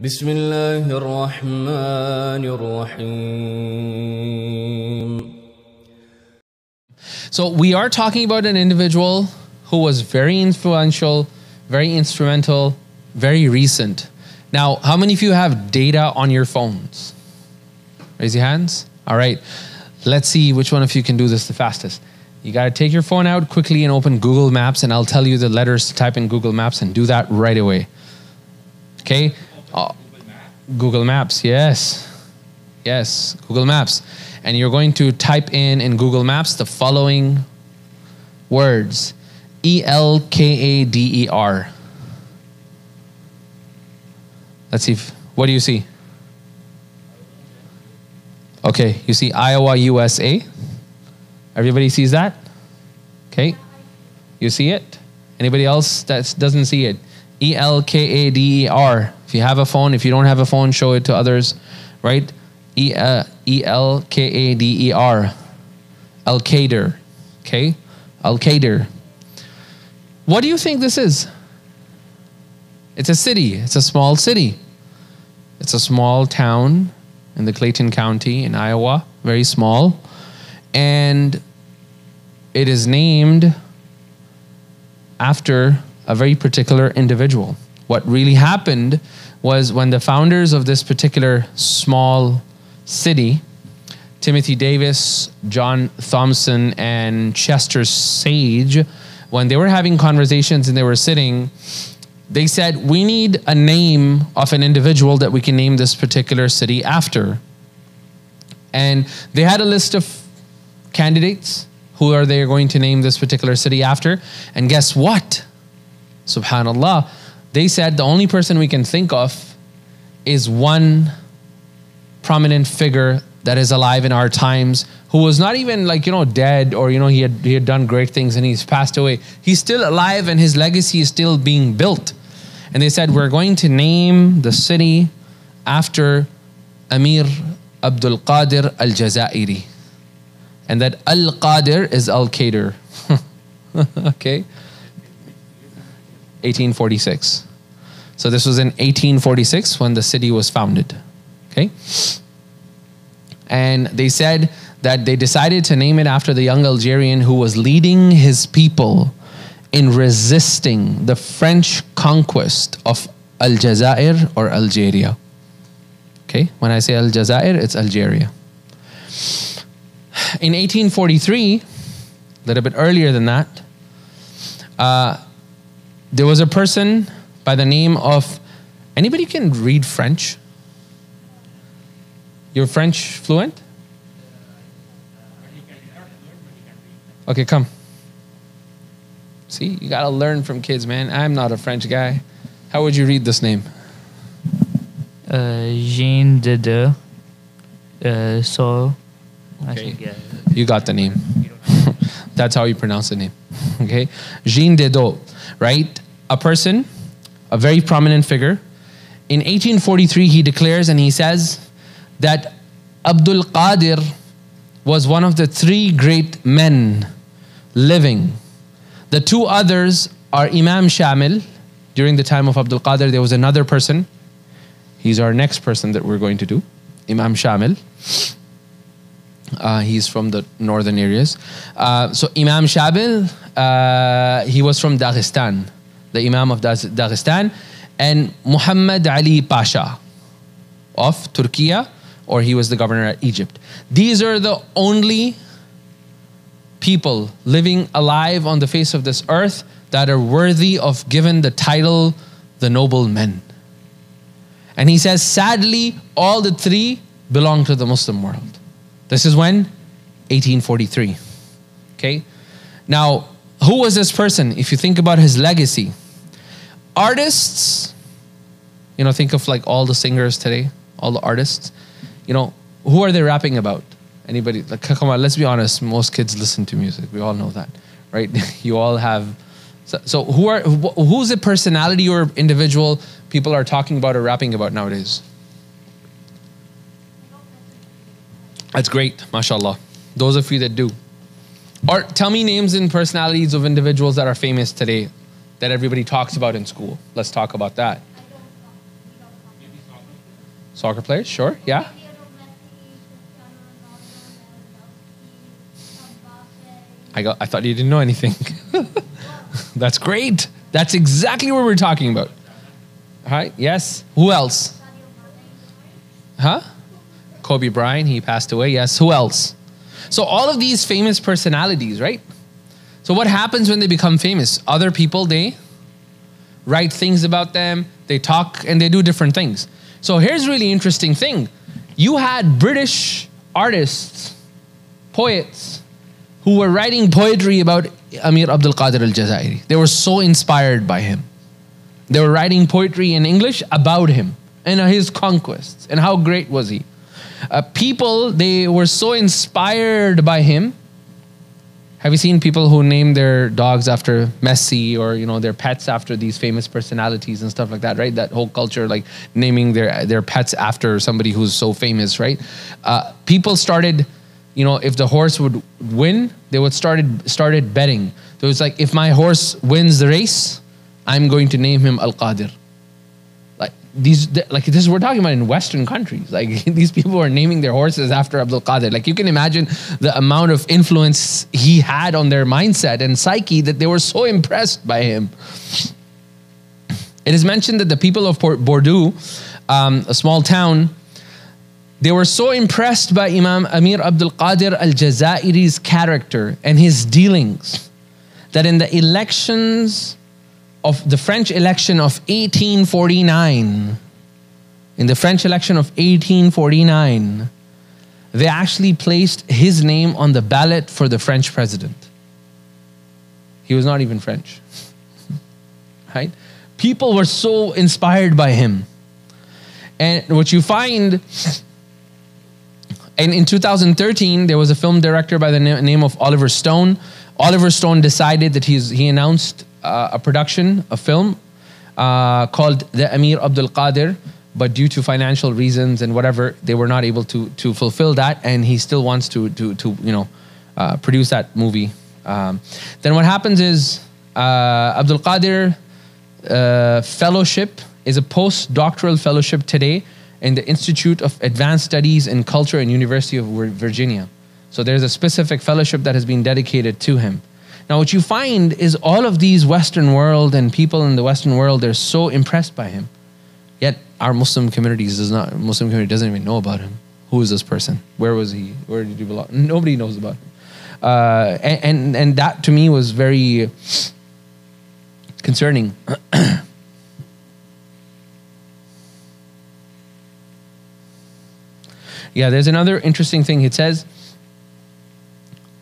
بسم الله الرحمن الرحيم So we are talking about an individual who was very influential, very instrumental, very recent. Now, how many of you have data on your phones? Raise your hands. All right. Let's see which one of you can do this the fastest. You got to take your phone out quickly and open Google Maps, and I'll tell you the letters to type in Google Maps and do that right away. Okay? Uh, Google Maps, yes. Yes, Google Maps. And you're going to type in in Google Maps the following words E L K A D E R. Let's see. If, what do you see? Okay, you see Iowa, USA. Everybody sees that? Okay. You see it? Anybody else that doesn't see it? E L K A D E R. If you have a phone, if you don't have a phone, show it to others, right? E uh, E L K A D E R. Al Qaeda. Okay? Al Qaeda. What do you think this is? It's a city, it's a small city. It's a small town in the Clayton County in Iowa, very small. And it is named after a very particular individual. What really happened was when the founders of this particular small city, Timothy Davis, John Thompson, and Chester Sage, when they were having conversations and they were sitting, they said, We need a name of an individual that we can name this particular city after. And they had a list of candidates who are they going to name this particular city after. And guess what? Subhanallah. They said the only person we can think of is one prominent figure that is alive in our times who was not even like you know dead or you know he had he had done great things and he's passed away. He's still alive and his legacy is still being built. And they said we're going to name the city after Amir Abdul Qadir Al Jazairi and that Al Qadir is Al Qadir. Okay. 1846 so this was in 1846 when the city was founded okay and they said that they decided to name it after the young Algerian who was leading his people in resisting the French conquest of Aljazair or Algeria. Okay, when I say Aljazair, it's Algeria. In 1843, a little bit earlier than that, uh, there was a person by the name of anybody can read French? You're French fluent? Okay, come. See, you gotta learn from kids, man. I'm not a French guy. How would you read this name? Uh, Jean de Deux. Uh, so, Okay. think, yeah. You got the name. That's how you pronounce the name. Okay? Jean Dedo, right? A person, a very prominent figure. In 1843, he declares and he says that Abdul Qadir was one of the three great men living. The two others are Imam Shamil. During the time of Abdul Qadir, there was another person. He's our next person that we're going to do, Imam Shamil. Uh, he's from the northern areas. Uh, so Imam Shamil, uh, he was from Dagestan, the Imam of Dagestan, and Muhammad Ali Pasha of Turkey, or he was the governor at Egypt. These are the only people living alive on the face of this earth that are worthy of given the title the noble men. And he says, sadly, all the three belong to the Muslim world. This is when? 1843. Okay? Now, who was this person? If you think about his legacy, artists, you know, think of like all the singers today, all the artists, you know, who are they rapping about? Anybody? Like, come on, let's be honest. Most kids listen to music. We all know that, right? you all have. So, so who are wh- who's the personality or individual people are talking about or rapping about nowadays? That's great, mashallah. Those of you that do. Or tell me names and personalities of individuals that are famous today that everybody talks about in school. Let's talk about that. Soccer players, sure, yeah. I got. I thought you didn't know anything. That's great. That's exactly what we're talking about. Hi. Yes. Who else? Huh? Kobe Bryant. He passed away. Yes. Who else? So all of these famous personalities, right? So what happens when they become famous? Other people they write things about them. They talk and they do different things. So here's a really interesting thing. You had British artists, poets, who were writing poetry about Amir Abdul Qadir al Jazairi. They were so inspired by him. They were writing poetry in English about him and his conquests and how great was he. Uh, people, they were so inspired by him. Have you seen people who name their dogs after Messi or you know their pets after these famous personalities and stuff like that, right? That whole culture, like naming their their pets after somebody who's so famous, right? Uh, people started you know, if the horse would win, they would started started betting. So it's like if my horse wins the race, I'm going to name him Al Qadir. These, like this is we're talking about in Western countries. Like these people are naming their horses after Abdul Qadir. Like you can imagine the amount of influence he had on their mindset and psyche that they were so impressed by him. It is mentioned that the people of Port Bordeaux, um, a small town, they were so impressed by Imam Amir Abdul Qadir al Jazairi's character and his dealings that in the elections of the French election of 1849, in the French election of 1849, they actually placed his name on the ballot for the French president. He was not even French. right? People were so inspired by him. And what you find and in 2013, there was a film director by the na- name of Oliver Stone. Oliver Stone decided that he's, he announced uh, a production, a film uh, called The Amir Abdul Qadir, but due to financial reasons and whatever, they were not able to, to fulfill that, and he still wants to, to, to you know, uh, produce that movie. Um, then what happens is uh, Abdul Qadir uh, Fellowship is a postdoctoral fellowship today in the Institute of Advanced Studies in Culture and University of Virginia. So there's a specific fellowship that has been dedicated to him. Now, what you find is all of these Western world and people in the Western world, they're so impressed by him. Yet our Muslim communities does not, Muslim community doesn't even know about him. Who is this person? Where was he? Where did he belong? Nobody knows about him. Uh, and, and, and that to me was very concerning. Yeah, there's another interesting thing. It says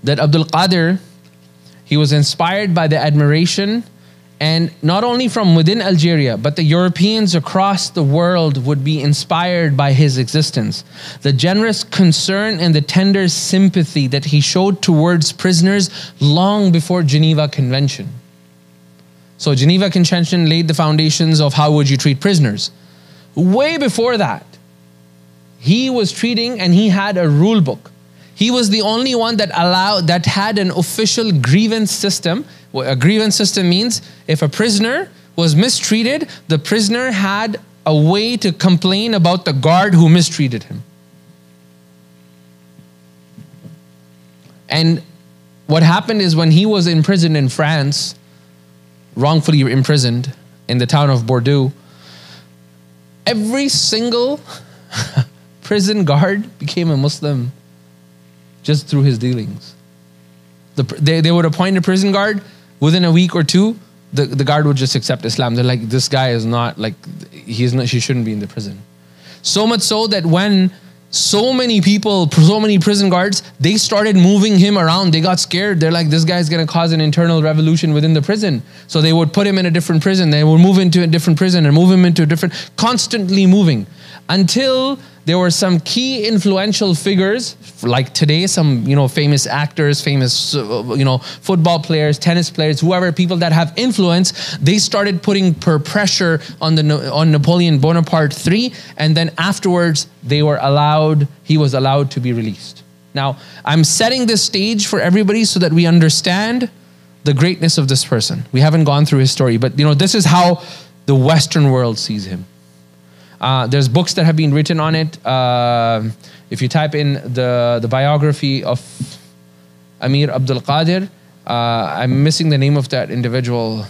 that Abdul Qadir, he was inspired by the admiration and not only from within Algeria, but the Europeans across the world would be inspired by his existence. The generous concern and the tender sympathy that he showed towards prisoners long before Geneva Convention. So Geneva Convention laid the foundations of how would you treat prisoners. Way before that, he was treating and he had a rule book. He was the only one that allowed that had an official grievance system. A grievance system means if a prisoner was mistreated, the prisoner had a way to complain about the guard who mistreated him. And what happened is when he was imprisoned in France, wrongfully imprisoned in the town of Bordeaux, every single prison guard became a Muslim just through his dealings. The, they, they would appoint a prison guard within a week or two. The, the guard would just accept Islam. They're like, this guy is not like, he's not, he shouldn't be in the prison. So much so that when so many people, so many prison guards, they started moving him around. They got scared. They're like, this guy's to cause an internal revolution within the prison. So they would put him in a different prison. They would move into a different prison and move him into a different, constantly moving until there were some key influential figures like today some you know famous actors famous uh, you know football players tennis players whoever people that have influence they started putting per pressure on the on Napoleon Bonaparte 3 and then afterwards they were allowed he was allowed to be released. Now i'm setting this stage for everybody so that we understand the greatness of this person. We haven't gone through his story but you know this is how the western world sees him Uh, there's books that have been written on it. Uh, if you type in the the biography of Amir Abdul Qadir, uh, I'm missing the name of that individual.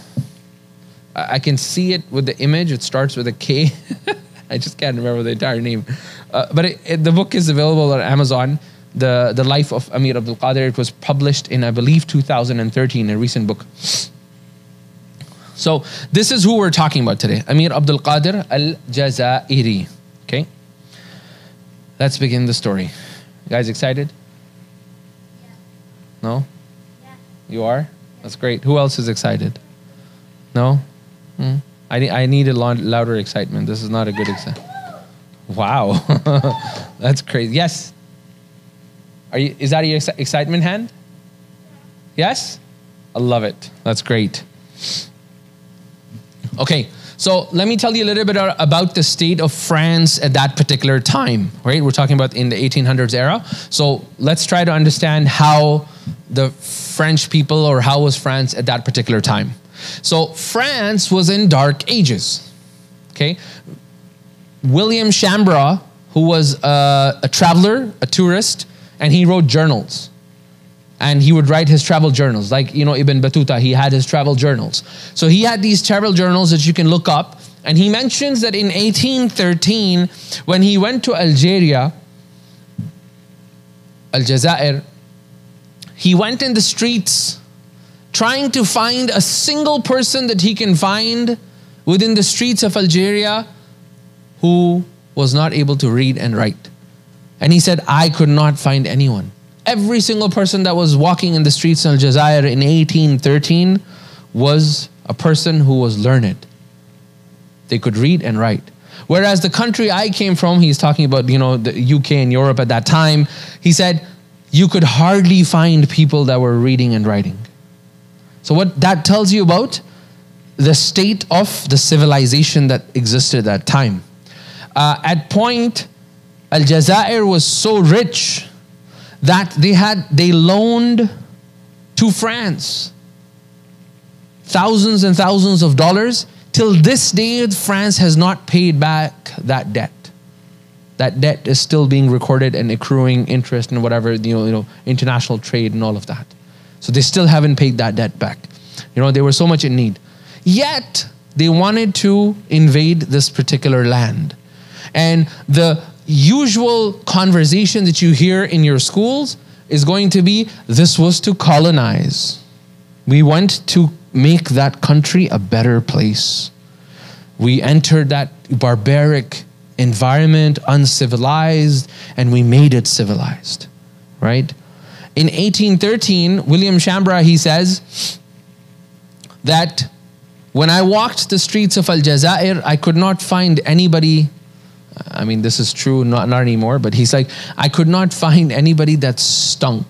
I I can see it with the image. It starts with a K. I just can't remember the entire name. Uh, but it, it, the book is available on Amazon. The the life of Amir Abdul Qadir. It was published in I believe 2013, a recent book. So this is who we're talking about today. Amir Abdul Qadir Al Jazairi. Okay. Let's begin the story. You guys excited? No? You are? That's great. Who else is excited? No? Hmm? I, I need a lo- louder excitement. This is not a good excitement. Wow. That's crazy. Yes? Are you, is that your exci- excitement hand? Yes? I love it. That's great. Okay, so let me tell you a little bit about the state of France at that particular time, right? We're talking about in the 1800s era. So let's try to understand how the French people or how was France at that particular time. So France was in dark ages. Okay? William Chambra, who was a, a traveler, a tourist, and he wrote journals and he would write his travel journals. Like you know ibn battuta he had his travel journals. So he had these travel journals that you can look up. And he mentions that in 1813 when he went to algeria aljazair he went in the streets trying to find a single person that he can find within the streets of algeria who was not able to read and write. And he said i could not find anyone every single person that was walking in the streets of Aljazair in 1813 was a person who was learned. They could read and write. Whereas the country I came from, he's talking about, you know, the UK and Europe at that time, he said you could hardly find people that were reading and writing. So what that tells you about the state of the civilization that existed at that time. Uh, at point, Aljazair was so rich that they had they loaned to France thousands and thousands of dollars. Till this day France has not paid back that debt. That debt is still being recorded and accruing interest and whatever you know, you know international trade and all of that. So they still haven't paid that debt back. You know they were so much in need. Yet they wanted to invade this particular land. And the usual conversation that you hear in your schools is going to be this was to colonize. We went to make that country a better place. We entered that barbaric environment, uncivilized, and we made it civilized, right? In 1813, William Chambra, he says that when I walked the streets of Aljazair, I could not find anybody I mean, this is true, not, not anymore, but he's like, I could not find anybody that stunk.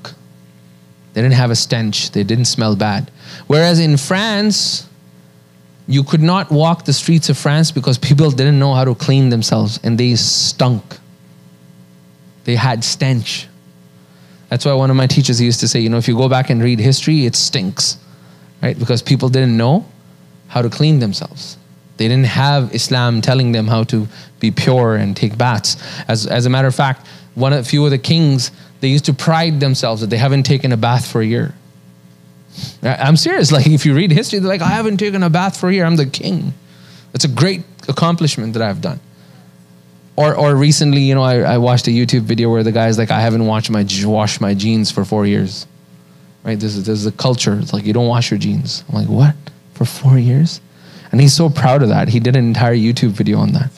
They didn't have a stench, they didn't smell bad. Whereas in France, you could not walk the streets of France because people didn't know how to clean themselves and they stunk. They had stench. That's why one of my teachers used to say, you know, if you go back and read history, it stinks, right? Because people didn't know how to clean themselves. They didn't have Islam telling them how to be pure and take baths. As, as a matter of fact, one of few of the kings, they used to pride themselves that they haven't taken a bath for a year. I'm serious. Like if you read history, they're like, I haven't taken a bath for a year. I'm the king. It's a great accomplishment that I've done. Or, or recently, you know, I, I watched a YouTube video where the guy's like, I haven't washed my washed my jeans for four years. Right? This is this is a culture. It's like you don't wash your jeans. I'm like, what? For four years? And he's so proud of that. He did an entire YouTube video on that.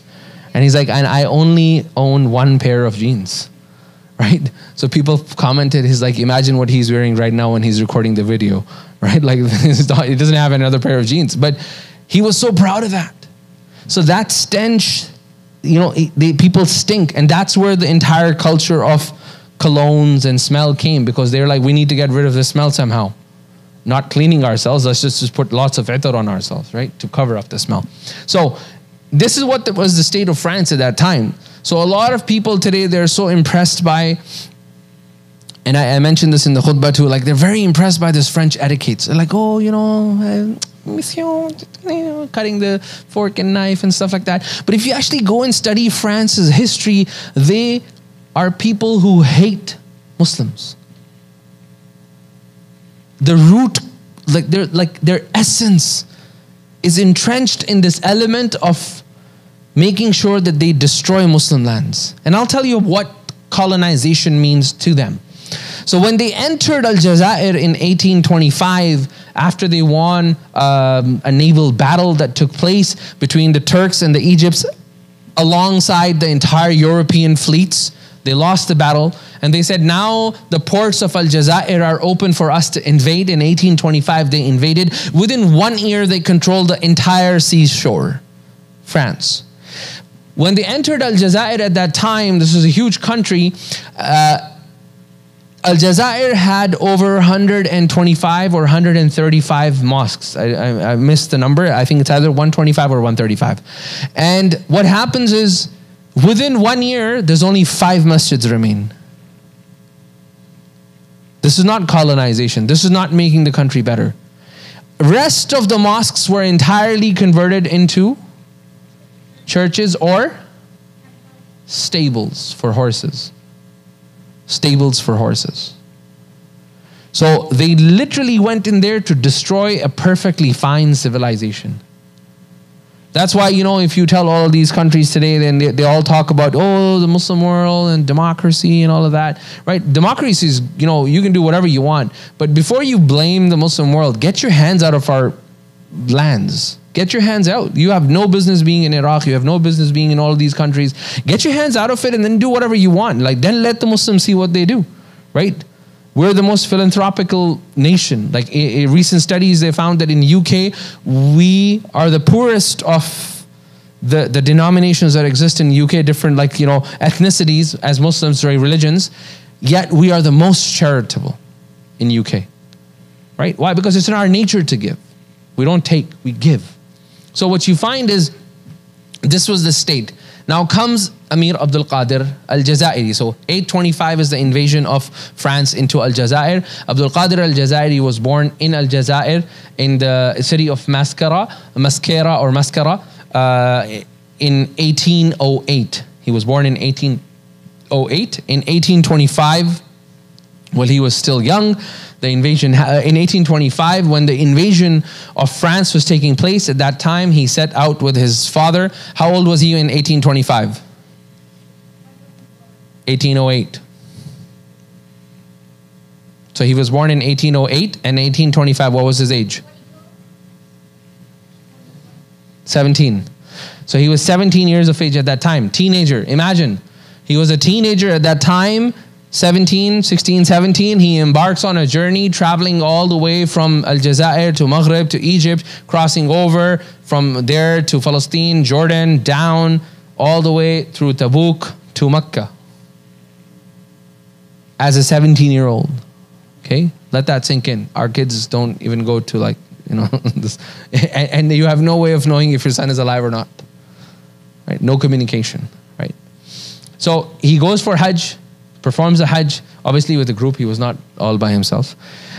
And he's like, and I only own one pair of jeans. Right? So people commented, he's like, imagine what he's wearing right now when he's recording the video. Right? Like he doesn't have another pair of jeans. But he was so proud of that. So that stench, you know, they, people stink. And that's where the entire culture of colognes and smell came because they're like, we need to get rid of the smell somehow not cleaning ourselves. Let's just, just put lots of ether on ourselves, right? To cover up the smell. So this is what was the state of France at that time. So a lot of people today, they're so impressed by, and I, I mentioned this in the khutbah too, like they're very impressed by this French etiquette. They're like, oh, you know, know, cutting the fork and knife and stuff like that. But if you actually go and study France's history, they are people who hate Muslims. The root, like their like their essence, is entrenched in this element of making sure that they destroy Muslim lands. And I'll tell you what colonization means to them. So when they entered Aljazair in 1825, after they won um, a naval battle that took place between the Turks and the Egypts, alongside the entire European fleets, they lost the battle and they said, now the ports of Aljazair are open for us to invade. In 1825, they invaded. Within one year, they controlled the entire seashore, France. When they entered Aljazair at that time, this was a huge country. Uh, Aljazair had over 125 or 135 mosques. I, I, I, missed the number. I think it's either 125 or 135. And what happens is, within one year, there's only five masjids remain. This is not colonization. This is not making the country better. Rest of the mosques were entirely converted into churches or stables for horses. Stables for horses. So they literally went in there to destroy a perfectly fine civilization. That's why, you know, if you tell all of these countries today, then they, they all talk about, oh, the Muslim world and democracy and all of that, right? Democracy is, you know, you can do whatever you want. But before you blame the Muslim world, get your hands out of our lands. Get your hands out. You have no business being in Iraq. You have no business being in all of these countries. Get your hands out of it and then do whatever you want. Like, then let the Muslims see what they do, right? We're the most philanthropical nation. Like, in recent studies, they found that in UK, we are the poorest of the, the denominations that exist in UK, different, like, you know, ethnicities as Muslims, right, religions, yet we are the most charitable in UK, right? Why? Because it's in our nature to give. We don't take, we give. So what you find is this was the state. Now comes Amir Abdul Qadir al Jazairi. So 825 is the invasion of France into Al Jazair. Abdul Qadir al Jazairi was born in Al Jazair in the city of Mascara, Mascara or Mascara uh, in 1808. He was born in 1808. In 1825, while he was still young, the invasion uh, in 1825 when the invasion of France was taking place at that time he set out with his father. How old was he in 1825 1808 so he was born in 1808 and 1825 what was his age? 17 so he was 17 years of age at that time teenager. Imagine he was a teenager at that time 17, 16, 17, he embarks on a journey traveling all the way from Al Jazair to Maghreb to Egypt, crossing over from there to Palestine, Jordan, down all the way through Tabuk to Mecca as a 17 year old. Okay, let that sink in. Our kids don't even go to like, you know, this, and, and you have no way of knowing if your son is alive or not. Right? No communication. Right? So he goes for Hajj performs the Hajj, obviously with a group, he was not all by himself.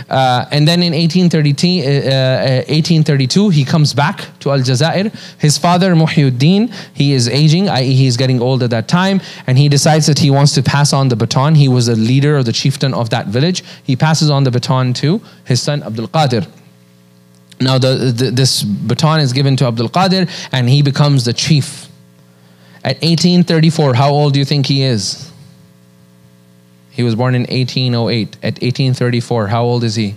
Uh, and then in 1832, uh, 1832, uh, he comes back to Al Jazair. His father, Muhyiddin, he is aging, i.e., he's getting old at that time, and he decides that he wants to pass on the baton. He was a leader or the chieftain of that village. He passes on the baton to his son, Abdul Qadir. Now, the, the, this baton is given to Abdul Qadir, and he becomes the chief. At 1834, how old do you think he is? He was born in 1808. At 1834, how old is he?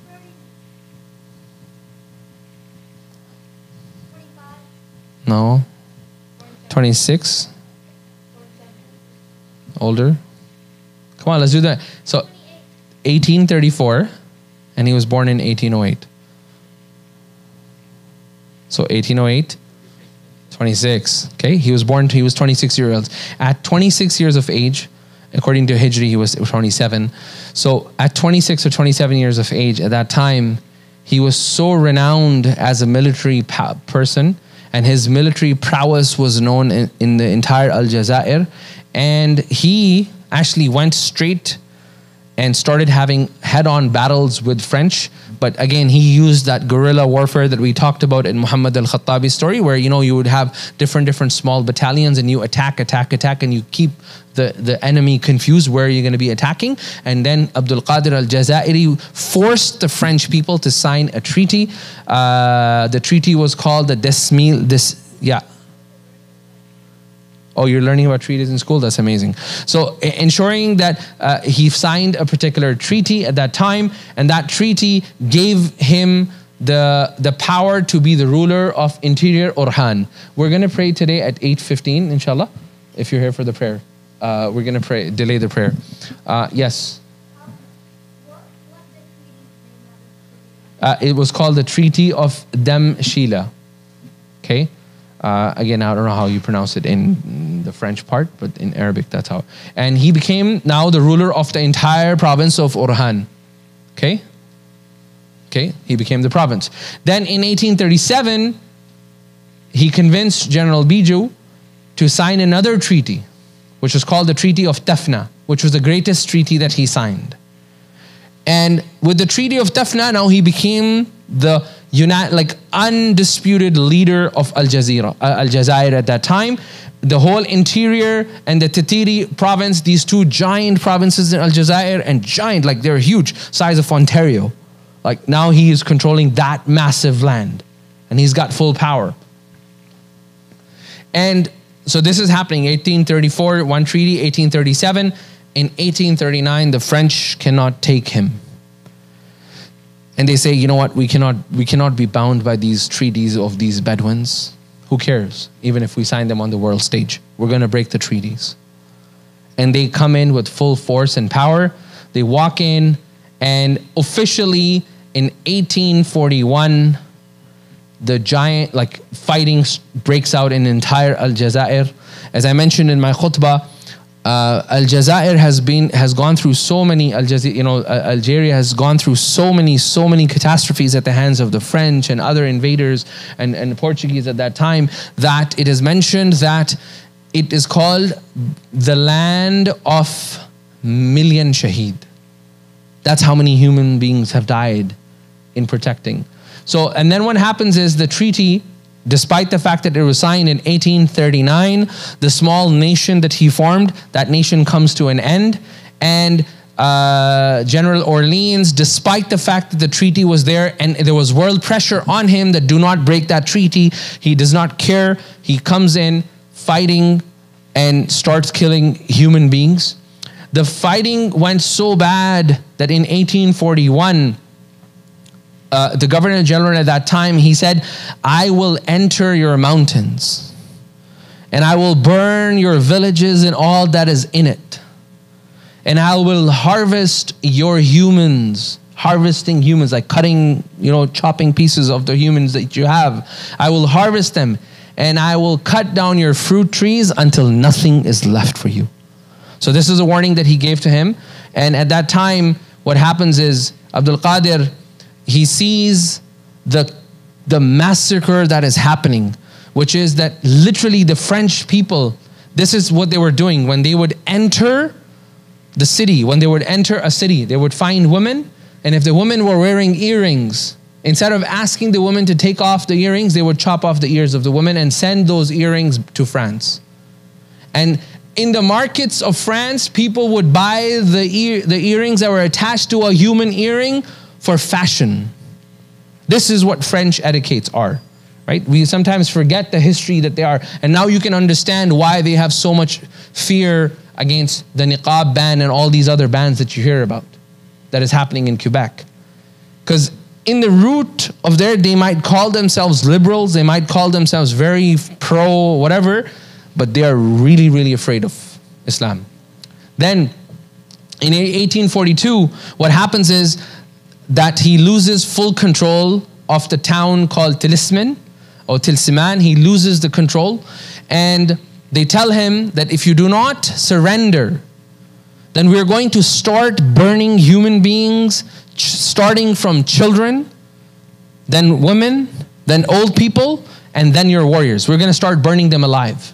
No. 26? Older? Come on, let's do that. So, 1834, and he was born in 1808. So, 1808, 26. Okay, he was born, he was 26 years old. At 26 years of age, According to Hijri, he was 27. So at 26 or 27 years of age, at that time, he was so renowned as a military person, and his military prowess was known in, in the entire Al Jazair. And he actually went straight and started having head-on battles with French. But again, he used that guerrilla warfare that we talked about in Muhammad al-Khattabi's story, where you know you would have different different small battalions and you attack, attack, attack, and you keep the, the enemy confused where you're going to be attacking. And then Abdul Qadir al-Jazairi forced the French people to sign a treaty. Uh, the treaty was called the Desmil. This yeah. Oh, you're learning about treaties in school? That's amazing. So, ensuring that uh, he signed a particular treaty at that time, and that treaty gave him the, the power to be the ruler of interior Oran. We're going to pray today at 8.15, inshallah, if you're here for the prayer. Uh, we're going to pray, delay the prayer. Uh, yes. Uh, it was called the Treaty of Dem Shila. Okay? Uh, again, I don't know how you pronounce it in the French part, but in Arabic, that's how. And he became now the ruler of the entire province of Oran. Okay? Okay? He became the province. Then in 1837, he convinced General Bugeaud to sign another treaty, which was called the Treaty of Tafna, which was the greatest treaty that he signed. And with the Treaty of Tafna, now he became the unite, like undisputed leader of Al Jazeera, uh, Al Jazair at that time. The whole interior and the Titteri province, these two giant provinces in Al Jazair, and giant, like they're huge, size of Ontario. Like now he is controlling that massive land, and he's got full power. And so this is happening 1834 one treaty 1837 in 1839 the french cannot take him. And they say you know what? We cannot we cannot be bound by these treaties of these bedouins who cares? Even if we sign them on the world stage we're going to break the treaties. And they come in with full force and power. They walk in and officially in 1841 the giant like fighting breaks out in entire Al Jazair. As I mentioned in my khutbah, uh, Al Jazair has been has gone through so many Al you know, uh, Algeria has gone through so many so many catastrophes at the hands of the French and other invaders and and Portuguese at that time that it is mentioned that it is called the land of million shaheed. That's how many human beings have died in protecting. So, and then what happens is the treaty, despite the fact that it was signed in 1839, the small nation that he formed, that nation comes to an end. And uh, General Orleans, despite the fact that the treaty was there and there was world pressure on him that do not break that treaty, he does not care. He comes in fighting and starts killing human beings. The fighting went so bad that in 1841, uh, the governor general at that time, he said, I will enter your mountains and I will burn your villages and all that is in it. And I will harvest your humans, harvesting humans, like cutting, you know, chopping pieces of the humans that you have. I will harvest them and I will cut down your fruit trees until nothing is left for you. So this is a warning that he gave to him. And at that time, what happens is Abdul Qadir, he sees the, the massacre that is happening, which is that literally the French people, this is what they were doing. When they would enter the city, when they would enter a city, they would find women, and if the women were wearing earrings, instead of asking the woman to take off the earrings, they would chop off the ears of the woman and send those earrings to France. And in the markets of France, people would buy the, ear, the earrings that were attached to a human earring for fashion. This is what French etiquettes are, right? We sometimes forget the history that they are. And now you can understand why they have so much fear against the niqab ban and all these other bans that you hear about that is happening in Quebec. Because in the root of their, they might call themselves liberals, they might call themselves very pro whatever, but they are really, really afraid of Islam. Then in 1842, what happens is that he loses full control of the town called Tilisman or Tilsiman. He loses the control, and they tell him that if you do not surrender, then we're going to start burning human beings, starting from children, then women, then old people, and then your warriors. We're going to start burning them alive.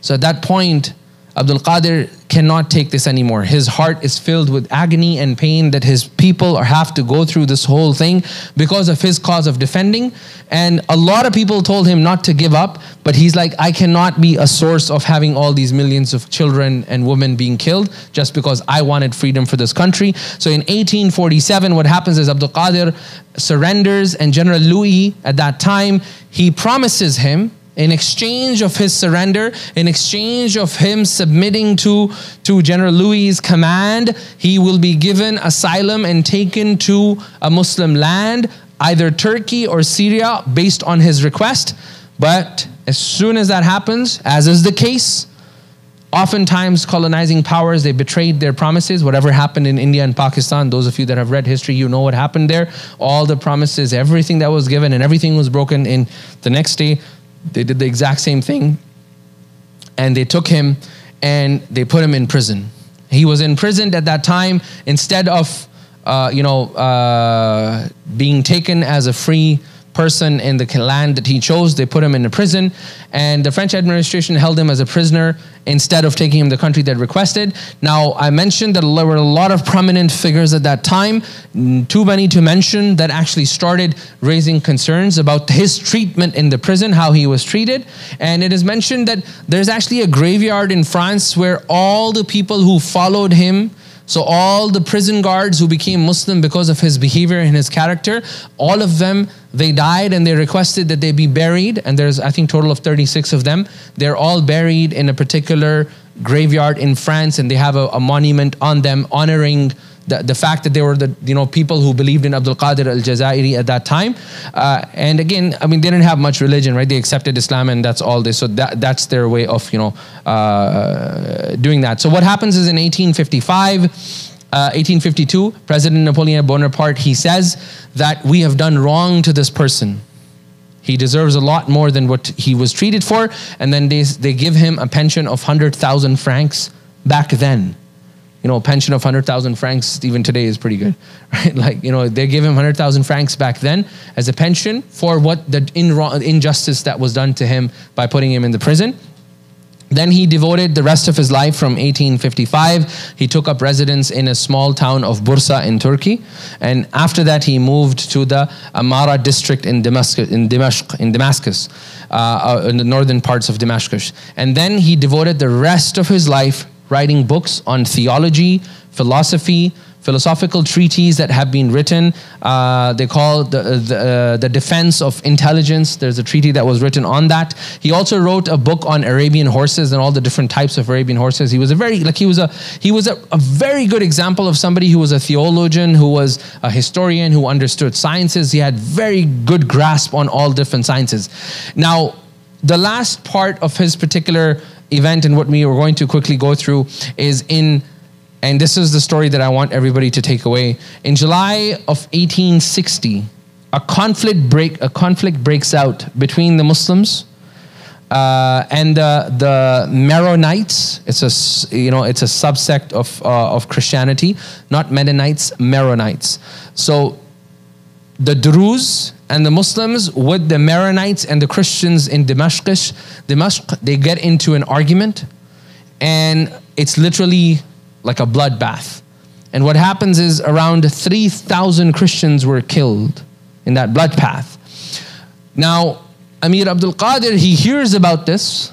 So at that point, Abdul Qadir cannot take this anymore. His heart is filled with agony and pain that his people are, have to go through this whole thing because of his cause of defending. And a lot of people told him not to give up, but he's like, I cannot be a source of having all these millions of children and women being killed just because I wanted freedom for this country. So in 1847, what happens is Abdul Qadir surrenders, and General Louis at that time he promises him in exchange of his surrender, in exchange of him submitting to, to General Louis's command, he will be given asylum and taken to a Muslim land, either Turkey or Syria, based on his request. But as soon as that happens, as is the case, oftentimes colonizing powers they betrayed their promises. Whatever happened in india and pakistan those of you that have read history you know what happened there. All the promises everything that was given and everything was broken in the next day they did the exact same thing and they took him and they put him in prison. He was imprisoned at that time instead of uh, you know uh, being taken as a free person in the land that he chose. They put him in a prison, and the French administration held him as a prisoner instead of taking him the country that requested. Now, I mentioned that there were a lot of prominent figures at that time, too many to mention, that actually started raising concerns about his treatment in the prison, how he was treated. And it is mentioned that there's actually a graveyard in France where all the people who followed him so all the prison guards who became Muslim because of his behavior and his character, all of them they died and they requested that they be buried and there's I think total of 36 of them. They're all buried in a particular graveyard in France and they have a, a monument on them honoring the, the fact that they were the you know people who believed in Abdul Qadir al Jazairi at that time, uh, and again, I mean they didn't have much religion, right? They accepted Islam, and that's all this. So that that's their way of you know uh, doing that. So what happens is in 1855. Uh, 1852, President Napoleon Bonaparte, he says that we have done wrong to this person. He deserves a lot more than what he was treated for. And then they, they give him a pension of 100,000 francs back then you know, a pension of 100,000 francs even today is pretty good, right? Like, you know, they gave him 100,000 francs back then as a pension for what the in injustice that was done to him by putting him in the prison. Then he devoted the rest of his life from 1855. He took up residence in a small town of Bursa in Turkey. And after that, he moved to the Amara district in Damascus, in Damascus, in, Damascus uh, uh, in the northern parts of Damascus. And then he devoted the rest of his life writing books on theology, philosophy, philosophical treatises that have been written. Uh, they call the the, uh, the, defense of intelligence. There's a treaty that was written on that. He also wrote a book on Arabian horses and all the different types of Arabian horses. He was a very like he was a he was a, a very good example of somebody who was a theologian, who was a historian, who understood sciences. He had very good grasp on all different sciences. Now, the last part of his particular event and what we are going to quickly go through is in and this is the story that I want everybody to take away. In July of 1860, a conflict break a conflict breaks out between the Muslims uh, and the the Maronites. It's a you know it's a subsect of uh, of Christianity, not Mennonites, Maronites. So the Druze and the Muslims with the Maronites and the Christians in Damascus, Damascus, they get into an argument, and it's literally like a bloodbath. And what happens is around 3,000 Christians were killed in that bloodbath. Now, Amir Abdul Qadir, he hears about this,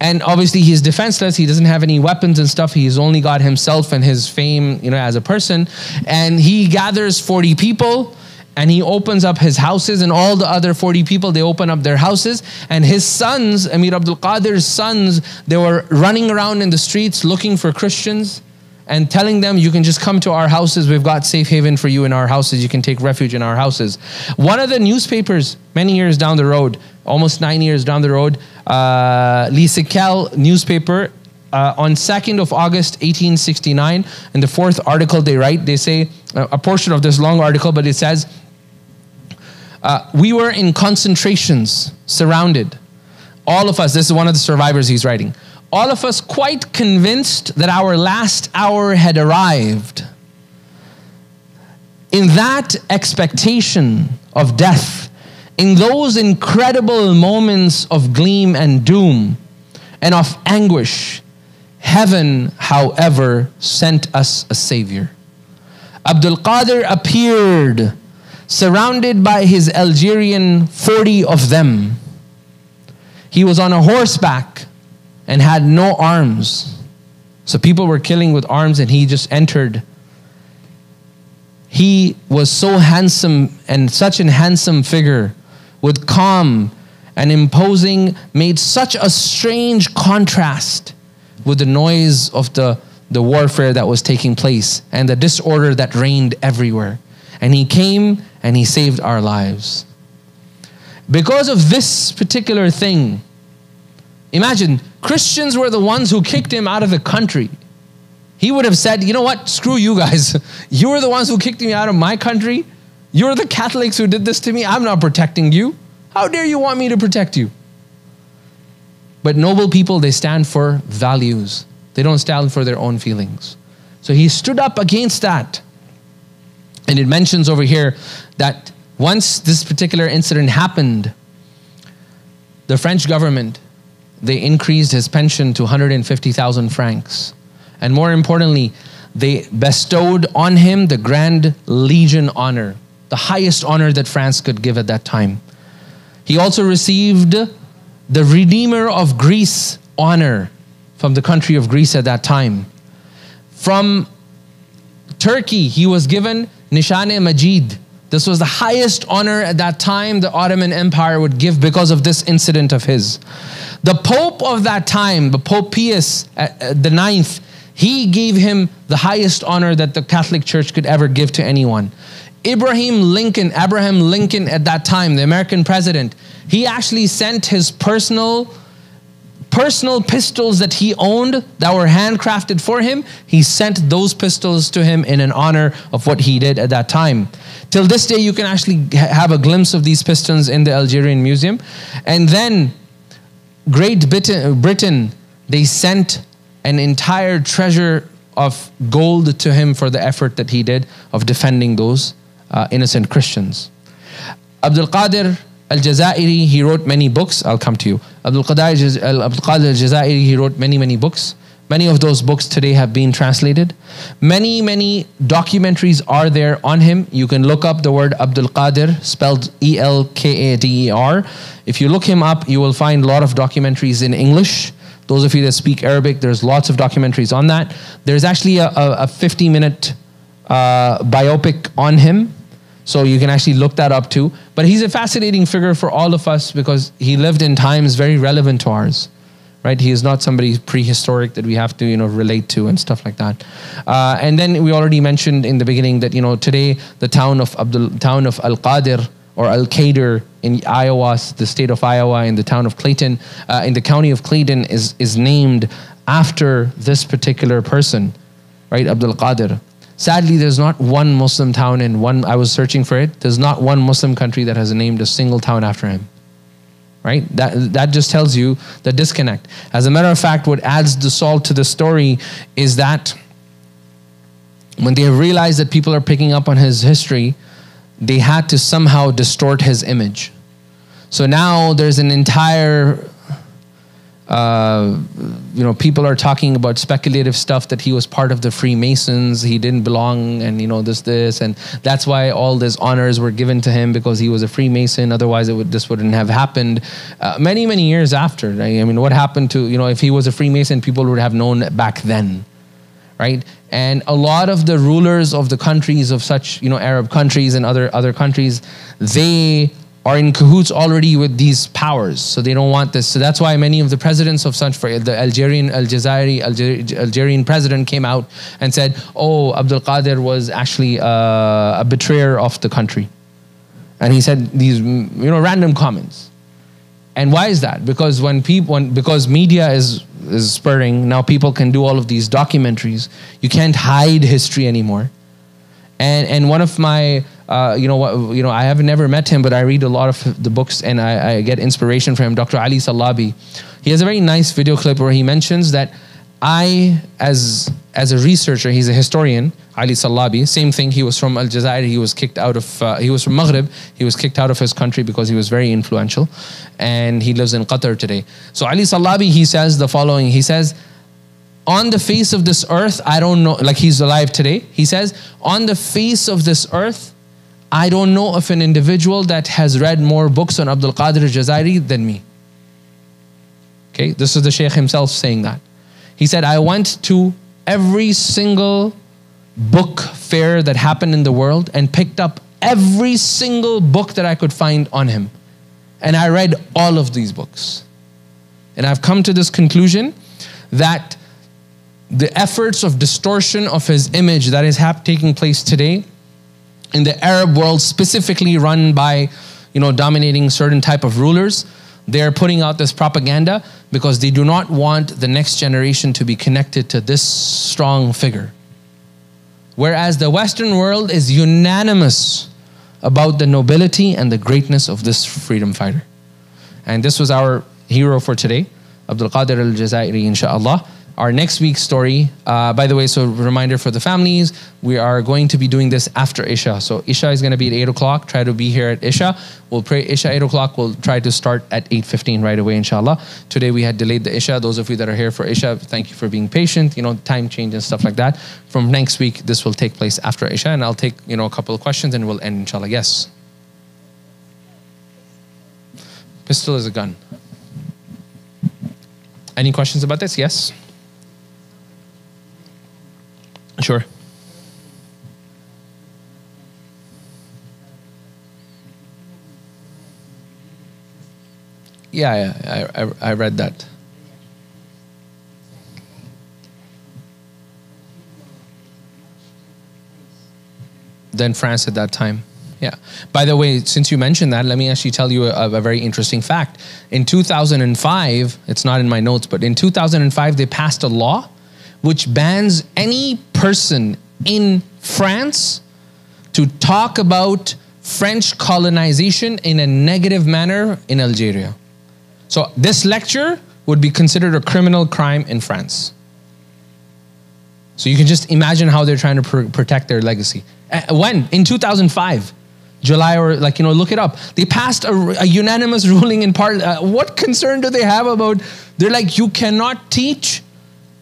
and obviously he's defenseless. He doesn't have any weapons and stuff. He's only got himself and his fame, you know, as a person. And he gathers 40 people and he opens up his houses and all the other 40 people they open up their houses. And his sons amir abdul qadir's sons they were running around in the streets looking for christians and telling them you can just come to our houses. We've got safe haven for you in our houses. You can take refuge in our houses. One of the newspapers many years down the road almost nine years down the road uh, Le Siècle newspaper uh, on 2nd of August 1869 in the fourth article they write they say uh, a portion of this long article but it says uh, we were in concentrations, surrounded. All of us, this is one of the survivors he's writing. All of us quite convinced that our last hour had arrived. In that expectation of death, in those incredible moments of gleam and doom and of anguish, Heaven, however, sent us a savior. Abdul Qadir appeared surrounded by his Algerian 40 of them. He was on a horseback and had no arms. So people were killing with arms, and he just entered. He was so handsome and such an handsome figure with calm and imposing, made such a strange contrast with the noise of the, the warfare that was taking place and the disorder that reigned everywhere. And he came and he saved our lives. Because of this particular thing, imagine Christians were the ones who kicked him out of the country. He would have said, You know what? Screw you guys. You were the ones who kicked me out of my country. You're the Catholics who did this to me. I'm not protecting you. How dare you want me to protect you? But noble people, they stand for values, they don't stand for their own feelings. So he stood up against that. And it mentions over here that once this particular incident happened, the French government they increased his pension to 150,000 francs. And more importantly, they bestowed on him the Grand Legion honor, the highest honor that France could give at that time. He also received the Redeemer of Greece honor from the country of Greece at that time. From Turkey, he was given Nishane Majid. This was the highest honor at that time the Ottoman Empire would give because of this incident of his. The Pope of that time, the Pope Pius uh, uh, the ninth, he gave him the highest honor that the Catholic Church could ever give to anyone. Abraham Lincoln, Abraham Lincoln at that time, the American president, he actually sent his personal personal pistols that he owned that were handcrafted for him, he sent those pistols to him in an honor of what he did at that time. Till this day, you can actually have a glimpse of these pistons in the Algerian Museum. And then, Great Britain, they sent an entire treasure of gold to him for the effort that he did of defending those uh, innocent Christians. Abdul Qadir Al Jazairi, he wrote many books. I'll come to you. Abdul Qadir Al Jazairi, he wrote many, many books. Many of those books today have been translated. Many, many documentaries are there on him. You can look up the word Abdul Qadir, spelled E L K A D E R. If you look him up, you will find a lot of documentaries in English. Those of you that speak Arabic, there's lots of documentaries on that. There's actually a 50 minute uh, biopic on him so you can actually look that up too. But he's a fascinating figure for all of us because he lived in times very relevant to ours. Right? He is not somebody prehistoric that we have to, you know, relate to and stuff like that. Uh, and then we already mentioned in the beginning that, you know, today the town of Abdul, town of Al Qadir or Al Qadir in Iowa, the state of Iowa, in the town of Clayton, uh, in the county of Clayton, is is named after this particular person, right? Abdul Qadir. Sadly, there's not one Muslim town in one, I was searching for it, there's not one Muslim country that has named a single town after him. Right? That, that just tells you the disconnect. As a matter of fact, what adds the salt to the story is that when they realized that people are picking up on his history, they had to somehow distort his image. So now there's an entire uh, you know, people are talking about speculative stuff that he was part of the Freemasons, he didn't belong, and you know this, this, and that's why all these honors were given to him because he was a Freemason. Otherwise, it would this wouldn't have happened. Uh, many, many years after, right? I mean, what happened to you know if he was a Freemason, people would have known back then, right? And a lot of the rulers of the countries of such you know Arab countries and other other countries, they are in cahoots already with these powers, so they don't want this. So that's why many of the presidents of such, the Algerian, Al Jazairi, Algerian president came out and said, "Oh, Abdul Qadir was actually uh, a betrayer of the country," and he said these, you know, random comments. And why is that? Because when people, when, because media is is spurring now, people can do all of these documentaries. You can't hide history anymore. And and one of my uh, you know what you know I have never met him, but I read a lot of the books and I, I get inspiration from him. Dr. Ali Salabi, he has a very nice video clip where he mentions that I, as as a researcher, he's a historian. Ali Salabi, same thing. He was from Al Jazair. He was kicked out of. Uh, he was from Maghreb. He was kicked out of his country because he was very influential, and he lives in Qatar today. So Ali Salabi, he says the following. He says, on the face of this earth, I don't know, like he's alive today. He says, on the face of this earth, I don't know of an individual that has read more books on Abdul Qadir al-Jazairi than me. Okay, this is the Shaykh himself saying that. He said, I went to every single book fair that happened in the world and picked up every single book that I could find on him. And I read all of these books. And I've come to this conclusion that the efforts of distortion of his image that is hap- taking place today in the Arab world, specifically run by, you know, dominating certain type of rulers, they're putting out this propaganda because they do not want the next generation to be connected to this strong figure. Whereas the Western world is unanimous about the nobility and the greatness of this freedom fighter. And this was our hero for today, Abdul Qadir al Jazairi, inshallah. Our next week's story, uh, by the way, so reminder for the families, we are going to be doing this after Isha. So Isha is going to be at 8 o'clock. Try to be here at Isha. We'll pray Isha 8 o'clock. We'll try to start at 8.15 right away, inshallah. Today we had delayed the Isha. Those of you that are here for Isha, thank you for being patient. You know, time change and stuff like that. From next week, this will take place after Isha. And I'll take, you know, a couple of questions and we'll end, inshallah. Yes. Pistol is a gun. Any questions about this? Yes. Sure. Yeah, I, I, I read that. Than France at that time. Yeah. By the way, since you mentioned that, let me actually tell you a, a, very interesting fact. In 2005, it's not in my notes, but in 2005, they passed a law which bans any person in France to talk about French colonization in a negative manner in Algeria. So this lecture would be considered a criminal crime in France. So you can just imagine how they're trying to pr- protect their legacy. Uh, when? In 2005. July or like you know look it up. They passed a, a unanimous ruling in part. Uh, what concern do they have about? They're like you cannot teach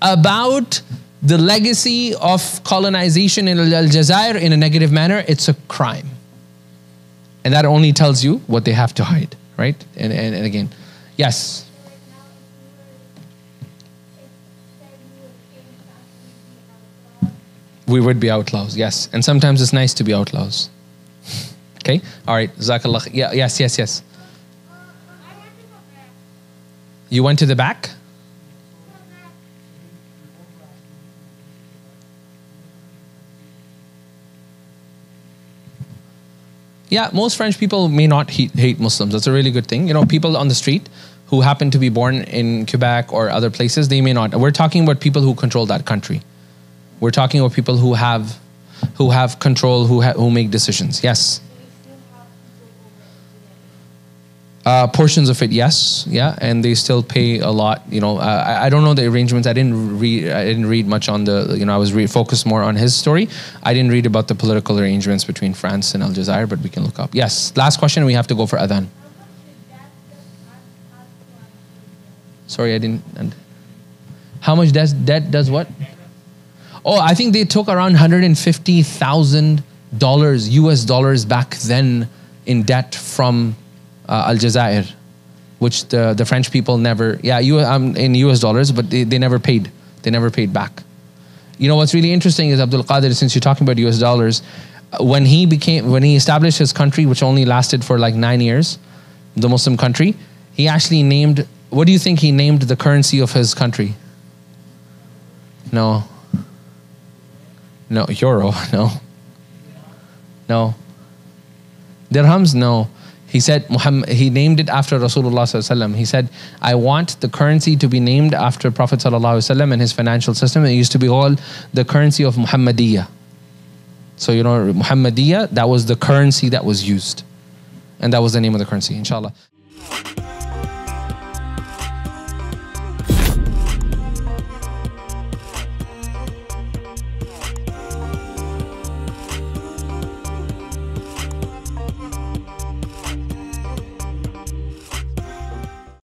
about the legacy of colonization in Aljazair in a negative manner. It's a crime, and that only tells you what they have to hide, right? And and, and again, yes. We would be outlaws, yes. And sometimes it's nice to be outlaws. Okay? All right. Zakallah. Yeah, yes, yes, yes. You went to the back? Yeah, most French people may not hate, hate Muslims. That's a really good thing. You know, people on the street who happen to be born in Quebec or other places, they may not. We're talking about people who control that country. We're talking about people who have who have control, who ha- who make decisions. Yes. Uh, portions of it, yes, yeah, and they still pay a lot. You know, uh, I, I, don't know the arrangements. I didn't read. I didn't read much on the. You know, I was re- focused more on his story. I didn't read about the political arrangements between France and Aljazair, but we can look up. Yes, last question. We have to go for adhan. Sorry, I didn't. How much does debt does what? Oh, I think they took around hundred and fifty thousand dollars, U.S. dollars back then in debt from uh, Aljazair, which the, the French people never, yeah, you, um, in US dollars, but they, they never paid. They never paid back. You know, what's really interesting is Abdul Qadir, since you're talking about US dollars, uh, when he became, when he established his country, which only lasted for like nine years, the Muslim country, he actually named, what do you think he named the currency of his country? No. No, euro, no. No. Dirhams, no. He said, Muhammad, he named it after Rasulullah. He said, I want the currency to be named after Prophet and his financial system. It used to be called the currency of Muhammadiyah. So, you know, Muhammadiyah, that was the currency that was used. And that was the name of the currency, inshallah.